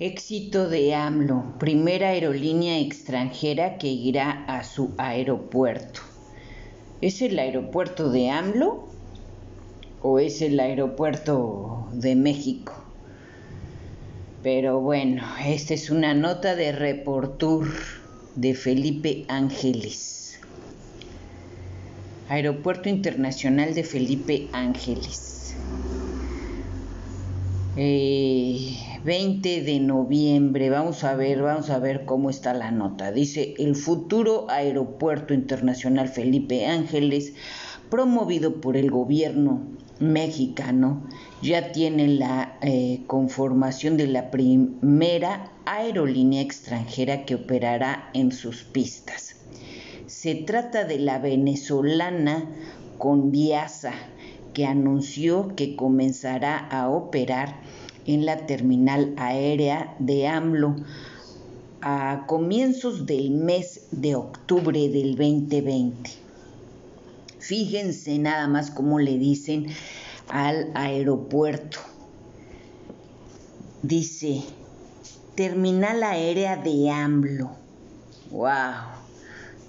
Éxito de AMLO, primera aerolínea extranjera que irá a su aeropuerto. ¿Es el aeropuerto de AMLO o es el aeropuerto de México? Pero bueno, esta es una nota de Reportur de Felipe Ángeles. Aeropuerto Internacional de Felipe Ángeles. Eh, 20 de noviembre, vamos a ver, vamos a ver cómo está la nota. Dice, el futuro Aeropuerto Internacional Felipe Ángeles, promovido por el gobierno mexicano, ya tiene la eh, conformación de la primera aerolínea extranjera que operará en sus pistas. Se trata de la venezolana Conviasa, que anunció que comenzará a operar en la terminal aérea de AMLO a comienzos del mes de octubre del 2020. Fíjense nada más cómo le dicen al aeropuerto. Dice, terminal aérea de AMLO. ¡Wow!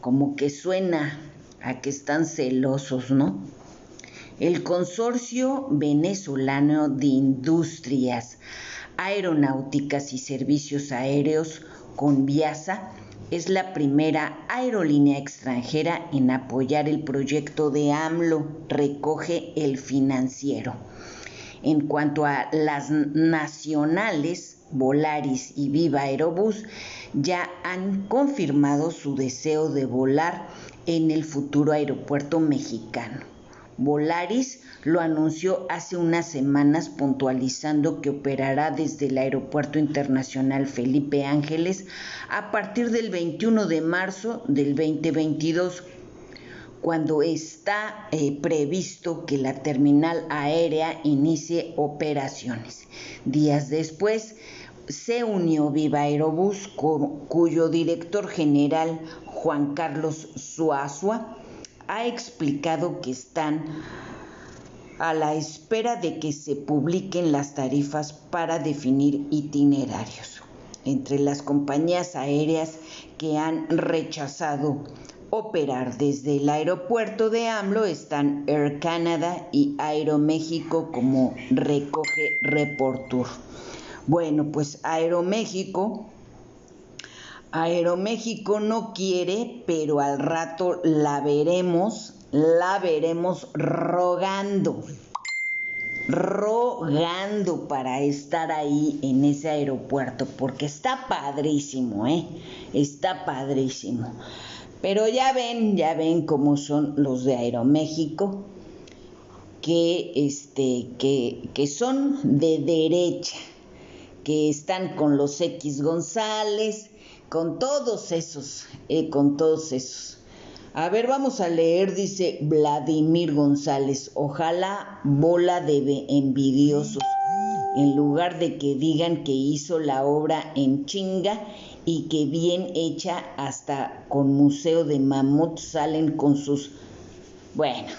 Como que suena a que están celosos, ¿no? El Consorcio Venezolano de Industrias Aeronáuticas y Servicios Aéreos, Conviasa, es la primera aerolínea extranjera en apoyar el proyecto de AMLO, recoge el financiero. En cuanto a las nacionales, Volaris y Viva Aerobús ya han confirmado su deseo de volar en el futuro aeropuerto mexicano. Volaris lo anunció hace unas semanas puntualizando que operará desde el Aeropuerto Internacional Felipe Ángeles a partir del 21 de marzo del 2022 cuando está eh, previsto que la terminal aérea inicie operaciones. Días después se unió Viva Aerobús, cuyo director general Juan Carlos Suazua ha explicado que están a la espera de que se publiquen las tarifas para definir itinerarios. Entre las compañías aéreas que han rechazado operar desde el aeropuerto de AMLO están Air Canada y Aeroméxico como recoge Reportur. Bueno, pues Aeroméxico Aeroméxico no quiere, pero al rato la veremos, la veremos rogando, rogando para estar ahí en ese aeropuerto, porque está padrísimo, ¿eh? Está padrísimo. Pero ya ven, ya ven cómo son los de Aeroméxico, que, este, que, que son de derecha, que están con los X González, con todos esos, eh, con todos esos. A ver, vamos a leer, dice Vladimir González, ojalá bola de envidiosos, en lugar de que digan que hizo la obra en chinga y que bien hecha hasta con Museo de Mamut salen con sus... Bueno,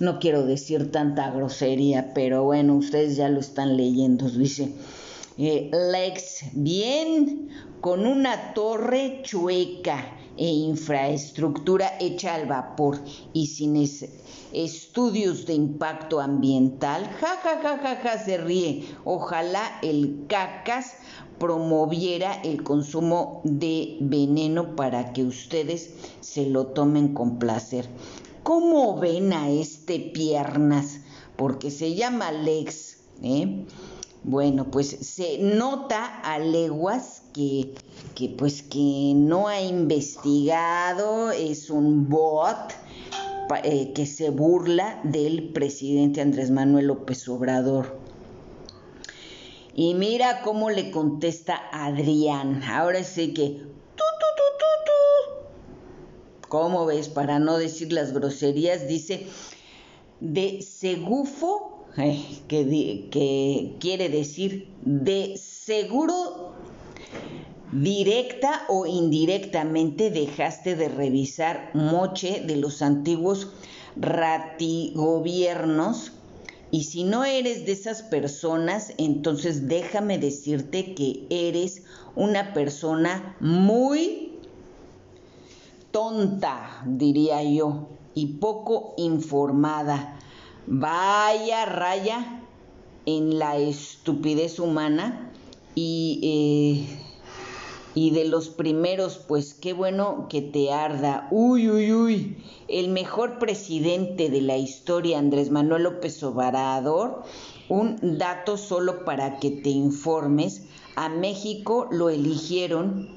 no quiero decir tanta grosería, pero bueno, ustedes ya lo están leyendo, dice eh, Lex, bien, con una torre chueca e infraestructura hecha al vapor y sin estudios de impacto ambiental. Ja, ja, ja, ja, ja, se ríe. Ojalá el cacas promoviera el consumo de veneno para que ustedes se lo tomen con placer. ¿Cómo ven a este piernas? Porque se llama Lex, ¿eh? Bueno, pues se nota a leguas que, que pues que no ha investigado, es un bot eh, que se burla del presidente Andrés Manuel López Obrador. Y mira cómo le contesta Adrián. Ahora sí que... Tu, tu, tu, ¿Cómo ves? Para no decir las groserías, dice de segufo que, que quiere decir de seguro directa o indirectamente dejaste de revisar moche de los antiguos ratigobiernos Y si no eres de esas personas, entonces déjame decirte que eres una persona muy tonta, diría yo, y poco informada. Vaya raya en la estupidez humana y, eh, y de los primeros, pues qué bueno que te arda. Uy, uy, uy. El mejor presidente de la historia, Andrés Manuel López Obrador, un dato solo para que te informes, a México lo eligieron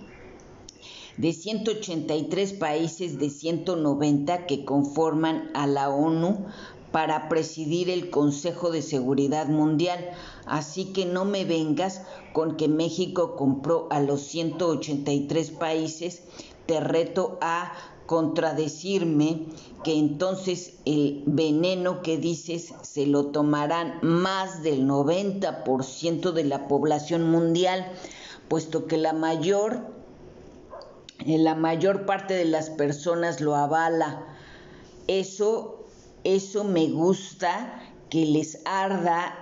de 183 países de 190 que conforman a la ONU para presidir el Consejo de Seguridad Mundial. Así que no me vengas con que México compró a los 183 países. Te reto a contradecirme que entonces el veneno que dices se lo tomarán más del 90% de la población mundial, puesto que la mayor la mayor parte de las personas lo avala. Eso, eso me gusta, que les arda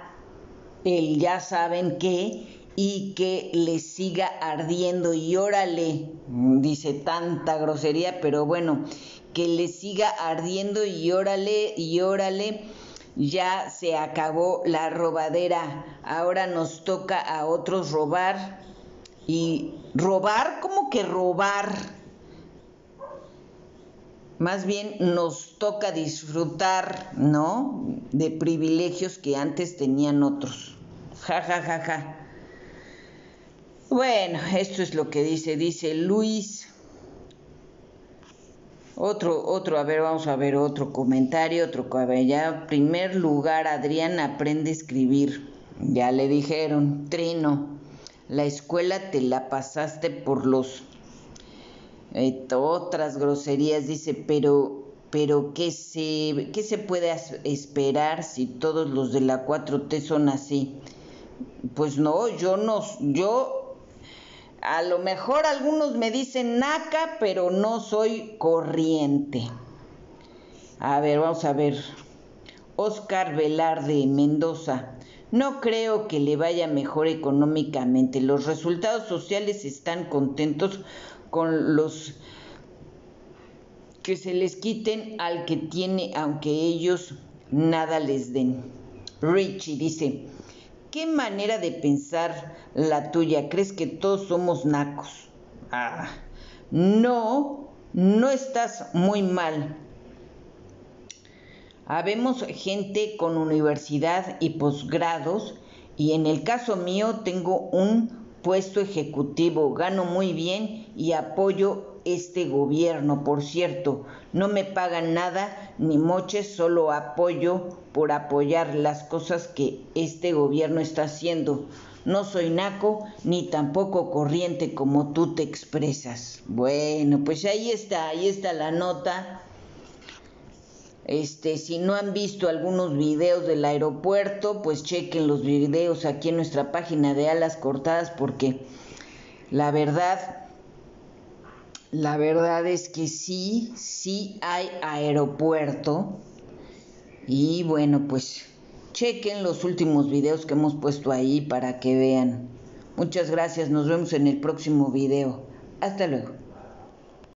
el ya saben qué y que les siga ardiendo. Y órale, dice tanta grosería, pero bueno, que les siga ardiendo y órale y órale, ya se acabó la robadera, ahora nos toca a otros robar. Y robar, como que robar. Más bien nos toca disfrutar, ¿no? De privilegios que antes tenían otros. Ja, ja, ja, ja. Bueno, esto es lo que dice, dice Luis. Otro, otro, a ver, vamos a ver otro comentario, otro ya. Primer lugar, Adrián aprende a escribir. Ya le dijeron, Trino la escuela te la pasaste por los otras groserías, dice, pero, pero ¿qué se, ¿qué se puede esperar si todos los de la 4T son así? Pues no, yo no, yo, a lo mejor algunos me dicen naca, pero no soy corriente. A ver, vamos a ver. Oscar Velarde Mendoza. No creo que le vaya mejor económicamente. Los resultados sociales están contentos con los que se les quiten al que tiene, aunque ellos nada les den. Richie dice, ¿qué manera de pensar la tuya? ¿Crees que todos somos nacos? Ah, no, no estás muy mal. Habemos gente con universidad y posgrados y en el caso mío tengo un puesto ejecutivo, gano muy bien y apoyo este gobierno. Por cierto, no me pagan nada ni moches, solo apoyo por apoyar las cosas que este gobierno está haciendo. No soy naco ni tampoco corriente como tú te expresas. Bueno, pues ahí está, ahí está la nota. Este, si no han visto algunos videos del aeropuerto, pues chequen los videos aquí en nuestra página de Alas Cortadas porque la verdad, la verdad es que sí, sí hay aeropuerto. Y bueno, pues chequen los últimos videos que hemos puesto ahí para que vean. Muchas gracias, nos vemos en el próximo video. Hasta luego.